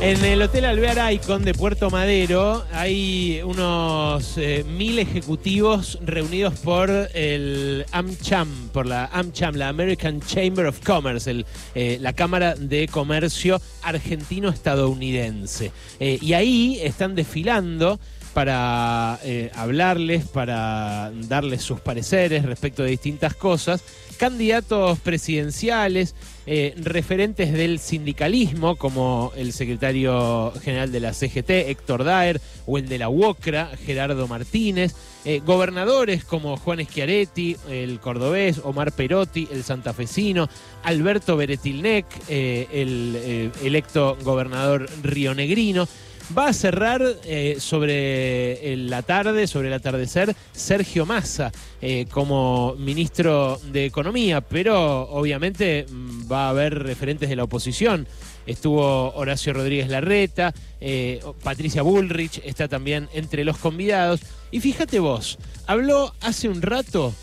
En el Hotel Alvear Icon de Puerto Madero hay unos eh, mil ejecutivos reunidos por el AmCham, por la AmCham, la American Chamber of Commerce, eh, la Cámara de Comercio argentino-estadounidense. Eh, y ahí están desfilando para hablarles, para darles sus pareceres respecto de distintas cosas, candidatos presidenciales, eh, referentes del sindicalismo, como el secretario general de la CGT, Héctor Daer, o el de la UOCRA, Gerardo Martínez, eh, gobernadores como Juan Schiaretti, el cordobés, Omar Perotti, el santafesino, Alberto Beretilnec, eh, el electo gobernador rionegrino. Va a cerrar eh, sobre la tarde, sobre el atardecer, Sergio Massa eh, como ministro de Economía, pero obviamente mm, va a haber referentes de la oposición. Estuvo Horacio Rodríguez Larreta, eh, Patricia Bullrich está también entre los convidados. Y fíjate vos, habló hace un rato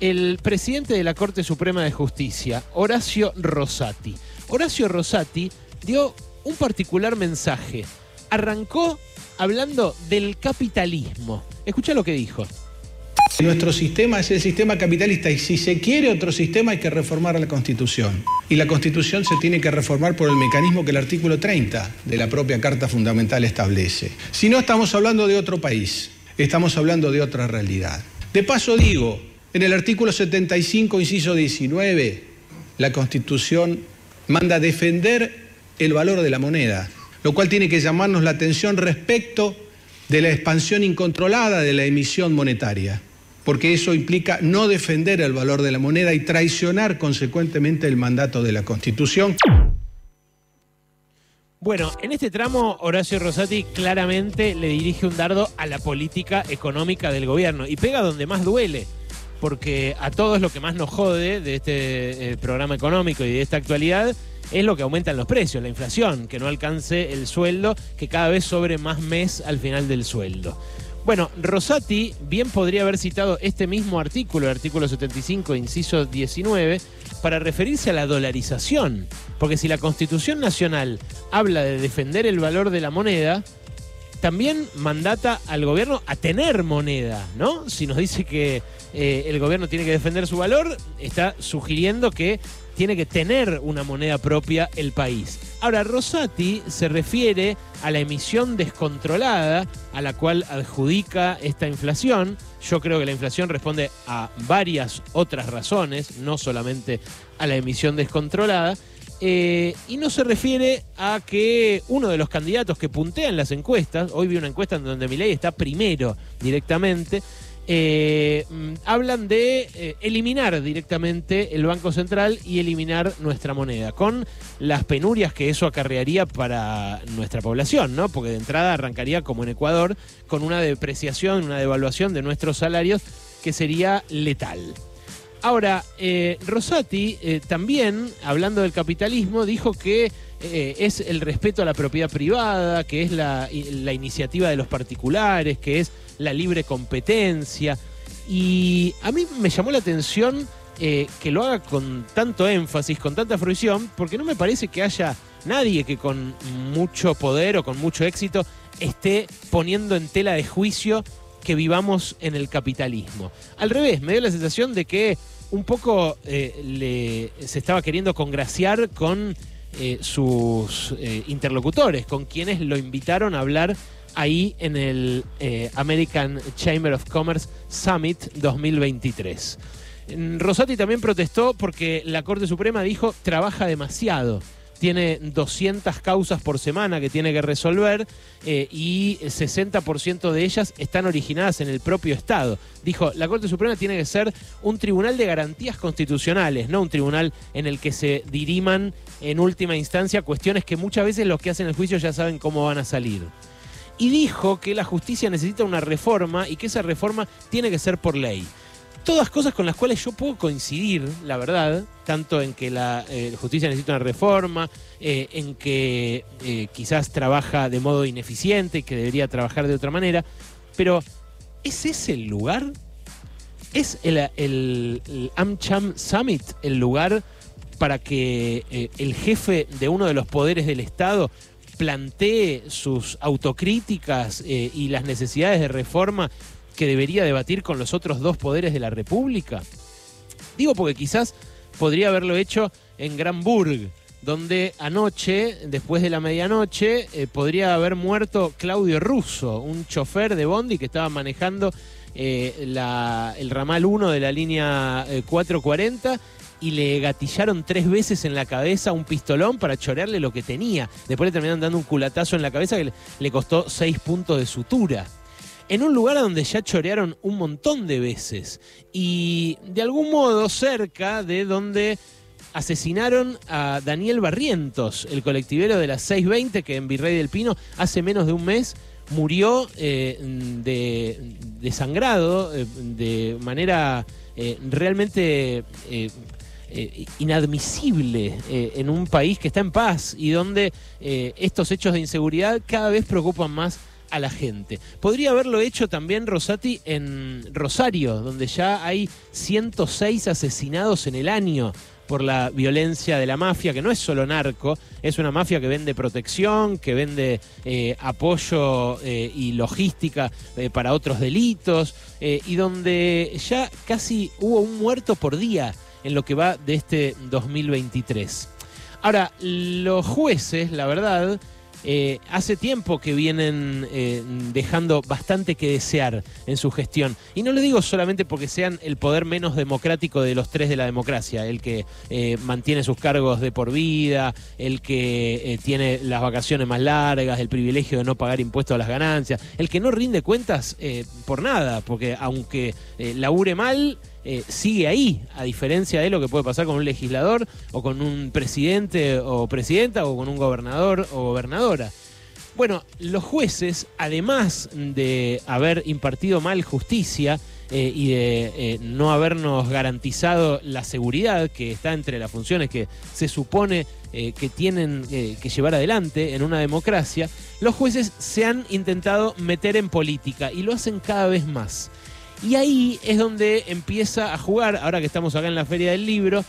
el presidente de la Corte Suprema de Justicia, Horacio Rosati. Horacio Rosati dio un particular mensaje arrancó hablando del capitalismo. Escucha lo que dijo. Nuestro sistema es el sistema capitalista y si se quiere otro sistema hay que reformar la Constitución. Y la Constitución se tiene que reformar por el mecanismo que el artículo 30 de la propia Carta Fundamental establece. Si no estamos hablando de otro país, estamos hablando de otra realidad. De paso digo, en el artículo 75, inciso 19, la Constitución manda defender el valor de la moneda lo cual tiene que llamarnos la atención respecto de la expansión incontrolada de la emisión monetaria, porque eso implica no defender el valor de la moneda y traicionar consecuentemente el mandato de la Constitución. Bueno, en este tramo Horacio Rosati claramente le dirige un dardo a la política económica del gobierno y pega donde más duele, porque a todos lo que más nos jode de este eh, programa económico y de esta actualidad es lo que aumentan los precios, la inflación, que no alcance el sueldo, que cada vez sobre más mes al final del sueldo. Bueno, Rosati bien podría haber citado este mismo artículo, el artículo 75, inciso 19, para referirse a la dolarización. Porque si la Constitución Nacional habla de defender el valor de la moneda, también mandata al gobierno a tener moneda, ¿no? Si nos dice que eh, el gobierno tiene que defender su valor, está sugiriendo que tiene que tener una moneda propia el país. Ahora, Rosati se refiere a la emisión descontrolada a la cual adjudica esta inflación. Yo creo que la inflación responde a varias otras razones, no solamente a la emisión descontrolada. Eh, y no se refiere a que uno de los candidatos que puntea en las encuestas, hoy vi una encuesta en donde Milei está primero directamente, eh, mm, hablan de eh, eliminar directamente el Banco Central y eliminar nuestra moneda, con las penurias que eso acarrearía para nuestra población, ¿no? Porque de entrada arrancaría como en Ecuador, con una depreciación, una devaluación de nuestros salarios que sería letal. Ahora, eh, Rosati también, hablando del capitalismo, dijo que es el respeto a la propiedad privada, que es la iniciativa de los particulares, que es la libre competencia. Y a mí me llamó la atención eh, que lo haga con tanto énfasis, con tanta fruición, porque no me parece que haya nadie que con mucho poder o con mucho éxito esté poniendo en tela de juicio que vivamos en el capitalismo. Al revés, me dio la sensación de que un poco eh, le, se estaba queriendo congraciar con eh, sus interlocutores, con quienes lo invitaron a hablar ahí en el eh, American Chamber of Commerce Summit 2023. Rosati también protestó porque la Corte Suprema dijo trabaja demasiado. Tiene 200 causas por semana que tiene que resolver eh, y 60% de ellas están originadas en el propio Estado. Dijo, la Corte Suprema tiene que ser un tribunal de garantías constitucionales, no un tribunal en el que se diriman en última instancia cuestiones que muchas veces los que hacen el juicio ya saben cómo van a salir y dijo que la justicia necesita una reforma y que esa reforma tiene que ser por ley. Todas cosas con las cuales yo puedo coincidir, la verdad, tanto en que la eh, justicia necesita una reforma, eh, en que eh, quizás trabaja de modo ineficiente y que debería trabajar de otra manera, pero ¿es ese el lugar? ¿Es el, el AmCham Summit el lugar para que el jefe de uno de los poderes del Estado plantee sus autocríticas eh, y las necesidades de reforma que debería debatir con los otros dos poderes de la República? Digo porque quizás podría haberlo hecho en Granburg, donde anoche, después de la medianoche, eh, podría haber muerto Claudio Russo, un chofer de Bondi que estaba manejando eh, el ramal 1 de la línea 440 y le gatillaron tres veces en la cabeza un pistolón para chorearle lo que tenía. Después le terminaron dando un culatazo en la cabeza que le costó seis puntos de sutura. En un lugar donde ya chorearon un montón de veces y de algún modo cerca de donde asesinaron a Daniel Barrientos, el colectivero de las 620 que en Virrey del Pino hace menos de un mes murió eh, de, desangrado eh, de manera eh, realmente eh, inadmisible eh, en un país que está en paz y donde eh, estos hechos de inseguridad cada vez preocupan más a la gente. Podría haberlo hecho también Rosati en Rosario, donde ya hay 106 asesinados en el año por la violencia de la mafia, que no es solo narco, es una mafia que vende protección, que vende apoyo y logística para otros delitos, y donde ya casi hubo un muerto por día en lo que va de este 2023. Ahora, los jueces, la verdad, eh, hace tiempo que vienen eh, dejando bastante que desear en su gestión. Y no lo digo solamente porque sean el poder menos democrático de los tres de la democracia, el que eh, mantiene sus cargos de por vida, el que tiene las vacaciones más largas, el privilegio de no pagar impuestos a las ganancias, el que no rinde cuentas por nada, porque aunque labure mal, sigue ahí, a diferencia de lo que puede pasar con un legislador o con un presidente o presidenta o con un gobernador o gobernador. Bueno, los jueces, además de haber impartido mal justicia eh, y de eh, no habernos garantizado la seguridad que está entre las funciones que se supone eh, que tienen que llevar adelante en una democracia, los jueces se han intentado meter en política y lo hacen cada vez más. Y ahí es donde empieza a jugar, ahora que estamos acá en la Feria del Libro,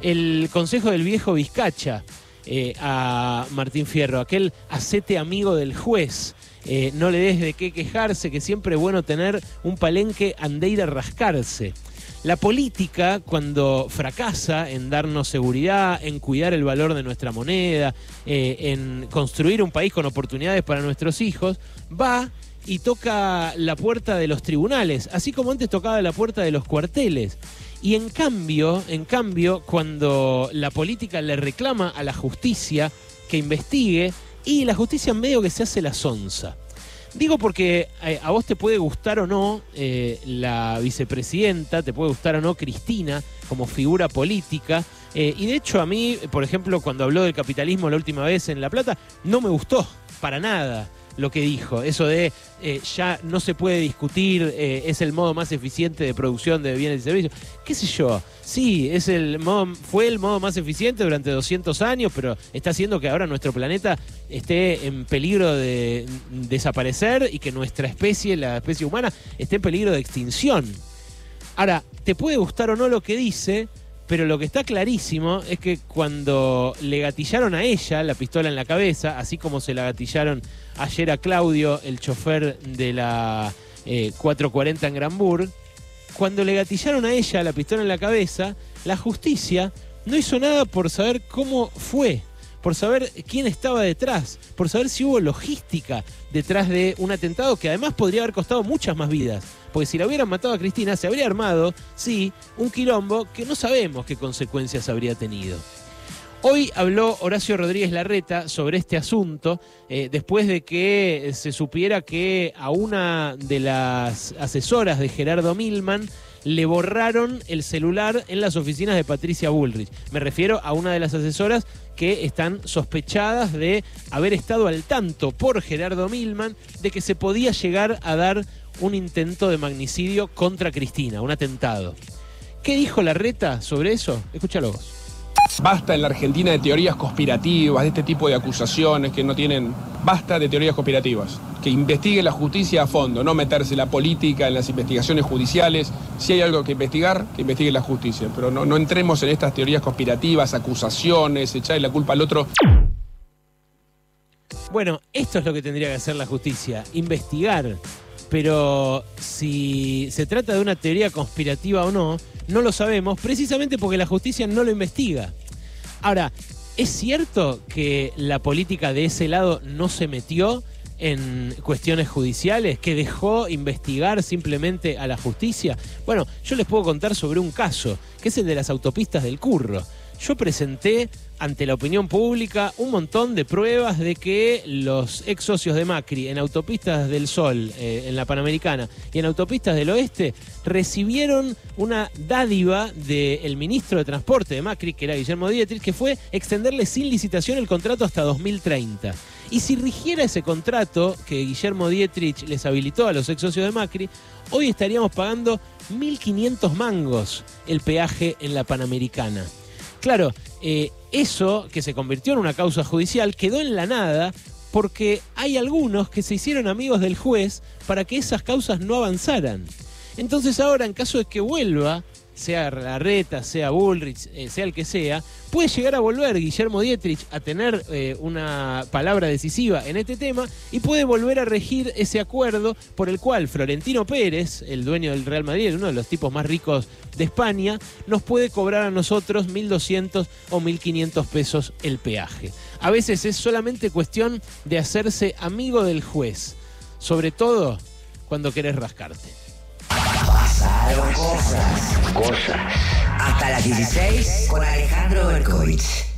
el Consejo del Viejo Vizcacha eh, a Martín Fierro, aquel acete amigo del juez. Eh, no le des de qué quejarse, que siempre es bueno tener un palenque ande a rascarse. La política, cuando fracasa en darnos seguridad, en cuidar el valor de nuestra moneda, eh, en construir un país con oportunidades para nuestros hijos, va y toca la puerta de los tribunales, así como antes tocaba la puerta de los cuarteles. Y en cambio, en cambio, cuando la política le reclama a la justicia que investigue, y la justicia en medio que se hace la sonza. Digo porque eh, a vos te puede gustar o no eh, la vicepresidenta, te puede gustar o no Cristina como figura política. Eh, y de hecho a mí, por ejemplo, cuando habló del capitalismo la última vez en La Plata, no me gustó para nada lo que dijo, eso de eh, ya no se puede discutir, eh, es el modo más eficiente de producción de bienes y servicios. ¿Qué sé yo? Sí, es el modo, fue el modo más eficiente durante 200 años, pero está haciendo que ahora nuestro planeta esté en peligro de desaparecer y que nuestra especie, la especie humana, esté en peligro de extinción. Ahora, te puede gustar o no lo que dice, pero lo que está clarísimo es que cuando le gatillaron a ella la pistola en la cabeza, así como se la gatillaron ayer a Claudio, el chofer de la 440 eh, en Granburg, cuando le gatillaron a ella la pistola en la cabeza, la justicia no hizo nada por saber cómo fue, por saber quién estaba detrás, por saber si hubo logística detrás de un atentado que además podría haber costado muchas más vidas. Porque si la hubieran matado a Cristina, se habría armado, sí, un quilombo que no sabemos qué consecuencias habría tenido. Hoy habló Horacio Rodríguez Larreta sobre este asunto, eh, después de que se supiera que a una de las asesoras de Gerardo Milman le borraron el celular en las oficinas de Patricia Bullrich. Me refiero a una de las asesoras que están sospechadas de haber estado al tanto por Gerardo Milman de que se podía llegar a dar un intento de magnicidio contra Cristina, un atentado. ¿Qué dijo Larreta sobre eso? Escúchalo vos. Basta en la Argentina de teorías conspirativas, de este tipo de acusaciones que no tienen... Basta de teorías conspirativas. Que investigue la justicia a fondo, no meterse la política en las investigaciones judiciales. Si hay algo que investigar, que investigue la justicia. Pero no, no entremos en estas teorías conspirativas, acusaciones, echarle la culpa al otro. Bueno, esto es lo que tendría que hacer la justicia, investigar. Pero si se trata de una teoría conspirativa o no, no lo sabemos, precisamente porque la justicia no lo investiga. Ahora, ¿es cierto que la política de ese lado no se metió en cuestiones judiciales, que dejó investigar simplemente a la justicia? Bueno, yo les puedo contar sobre un caso, que es el de las autopistas del Curro. Yo presenté ante la opinión pública un montón de pruebas de que los ex socios de Macri en autopistas del Sol, eh, en la Panamericana, y en autopistas del Oeste, recibieron una dádiva del ministro de Transporte de Macri, que era Guillermo Dietrich, que fue extenderle sin licitación el contrato hasta 2030. Y si rigiera ese contrato que Guillermo Dietrich les habilitó a los ex socios de Macri, hoy estaríamos pagando 1.500 mangos el peaje en la Panamericana. Claro, eh, eso que se convirtió en una causa judicial quedó en la nada porque hay algunos que se hicieron amigos del juez para que esas causas no avanzaran. Entonces ahora, en caso de que vuelva sea Larreta, sea Bullrich, eh, sea el que sea, puede llegar a volver Guillermo Dietrich a tener eh, una palabra decisiva en este tema y puede volver a regir ese acuerdo por el cual Florentino Pérez, el dueño del Real Madrid, uno de los tipos más ricos de España, nos puede cobrar a nosotros 1.200 o 1.500 pesos el peaje. A veces es solamente cuestión de hacerse amigo del juez, sobre todo cuando querés rascarte. Pasaron cosas. Cosas. Hasta las 16 con Alejandro Berkovich.